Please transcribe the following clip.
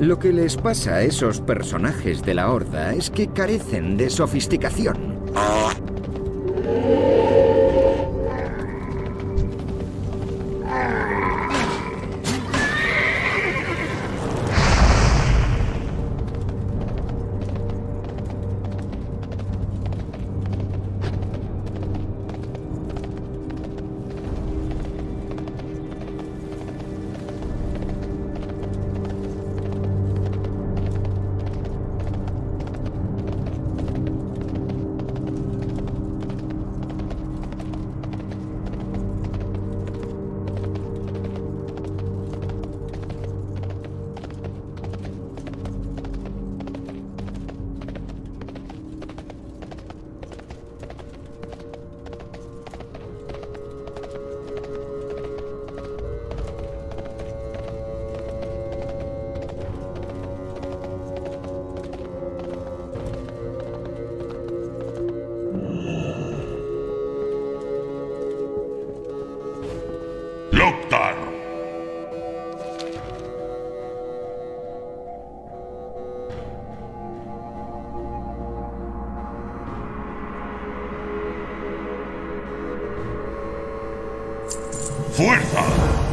Lo que les pasa a esos personajes de la Horda es que carecen de sofisticación. ¡Fuerza!